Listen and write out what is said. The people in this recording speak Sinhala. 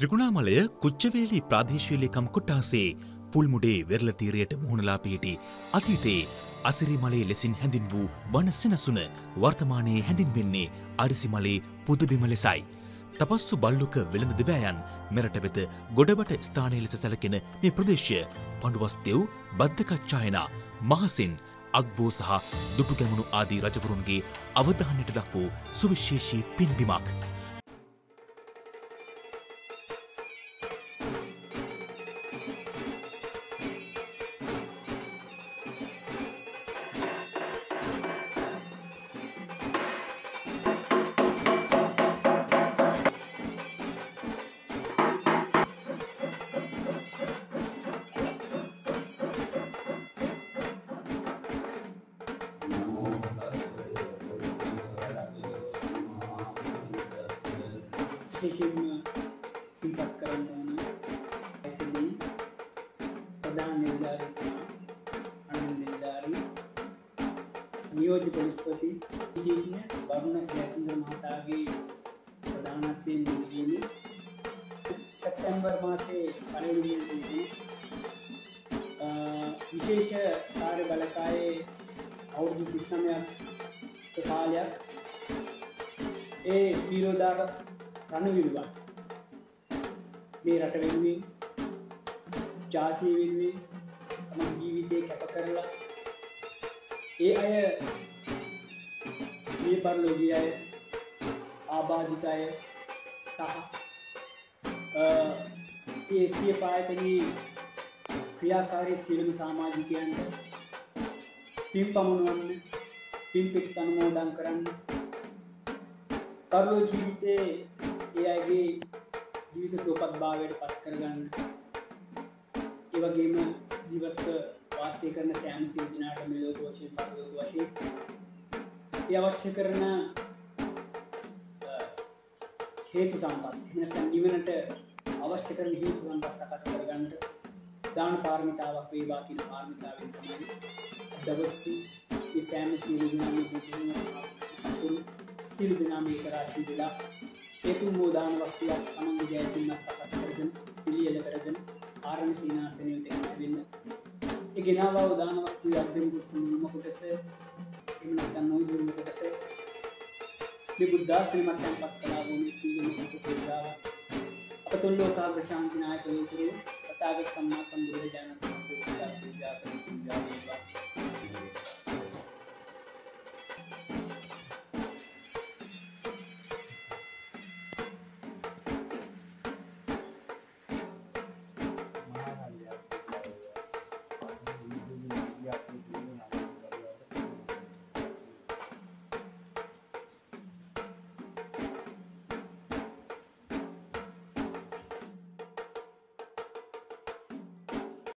ත්‍රිකුණාමලය කුච්චවේලි ප්‍රාදේශීලකම් කොට්ටාසේ පුල්මුඩේ වෙරලතීරයට මුහුණලා පිහිටි අතීතයේ අසිරිමලේ ලෙසින් හැඳින් වූ වන සෙනසුන වර්තමානයේ හැඳින්වෙන්නේ අරිසිමලේ පුදුබිම ලෙසයි. තපස්සු බල්ලුක වෙළඳ දෙබෑයන් මෙරට වෙත ගොඩබට ස්ථානය ලෙස සැලකෙන මේ ප්‍රදේශය පඩුවස්තෙව් බද්ධකච්ඡායනා මහසින් අක්බෝ සහ දුටුගැමුණු ආදී රජවරුන්ගේ අවධානයට ලක් වූ සුවිශේෂී පින්බිමක්. විශේෂයෙන්ම සිහිපත් කරන්න ඕන ඇතදී ප්‍රධාන නිලධාරීතුමා අනුන් නිලධාරී නියෝජ්‍ය පොලිස්පති ඉජීන වරුණ ජයසුන්දර මහතාගේ ප්‍රධානත්වයෙන් නිදීම සැප්තැම්බර් මාසේ පලවිනිදී විශේෂ කාර්ය බලකායේ අවුරුදු තිස්නමයක් කාලයක් ඒ වීරෝධාර රණවිරුවන්. මේ රට වෙනුවෙන් ජාතිය වෙනුවෙන් තම ජීවිතය කැප කරලා ඒ අය මේ පරලෝගී අය ආබාධිත අය සහ ඒස්තිය පායතනී ක්‍රියාකාරී සියලුම සාමාජිකයන්ට පින් පමුණුවන්න පින්පික් අනුමෝදන් කරන්න කරලෝ ජීවිතයේ භාවයට පත් කරගන්න. ඒවගේම ජීවත්ව වාසය කරන සෑම සිදිනාට මෙලෝක වශය පරලෝක වශය ඒ අවශ්‍ය කරන හේතු සම්පත් එනත නිවනට අවශ්‍ය කරන හේතු සම්පත් සකස් කරගන්නට දාන පාර්මිතාවක් වේවා කියන පාර්මිතාවෙන් තමයි දවස්සි ඒ සෑම සිරිදිනාම සිල් දෙනාම එක රාශී වෙලා ඒතුන් මෝදාන වස්තුවක් තමන්ගේ ජයතුන්නක් ආරණ සීනාසනය තෙක්වෙන්න ඒ ගෙනවා උදාන වස්තු අධ්‍යමකුත් සමුම කොටස එමනත්තන් නොදුරම කොටස මේ බුද්ධාසනමත් තැන්පත් කලා වූ සීලමතු පුරදාව අප තුන් ලෝකාග්‍ර ශාන්තිනායක ලෝකරු පතාගත් සම්මා සම්බුදුරජාණන් වහන්සේ පූජා කරන